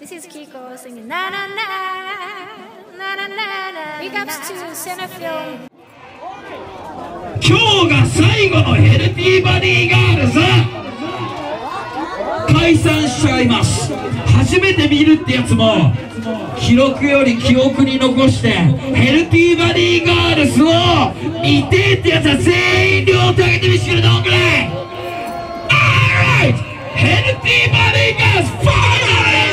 This is Kiko singing na na na na na na na. Big ups to Cinefilm. 今日が最後の HELTY BADDY GIRLS 解散しちゃいます初めて見るってやつも記録より記憶に残して HELTY BADDY GIRLS を見てってやつは全員両手上げてみせるどんぐらい Alright! ヘルティーバディガールズ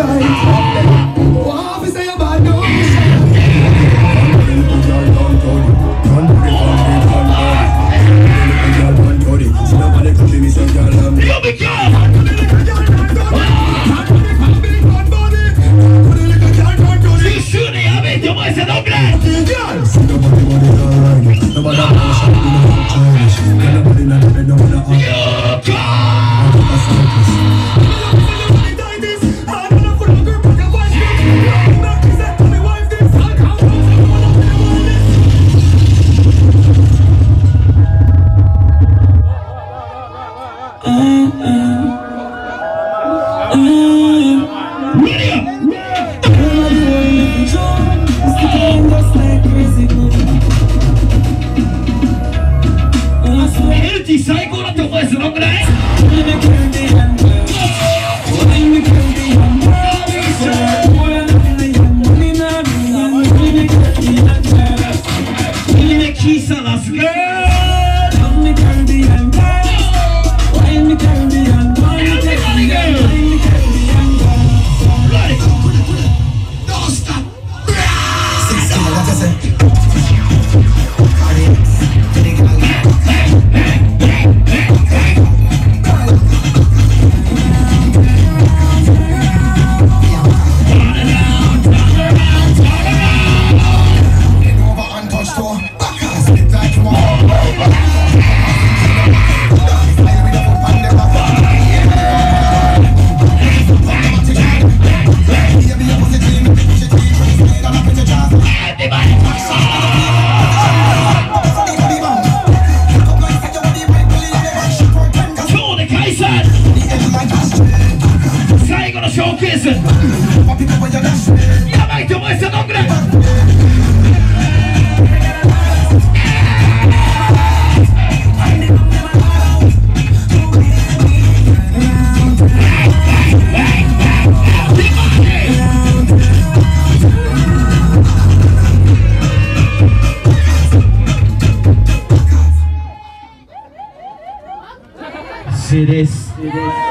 shite. You should have asle pop que pode nascer. Minha mãe tem mãe, não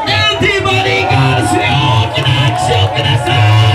Anti-bodyguard! choking us out.